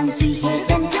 tăng suy hệ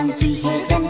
tâm suy hề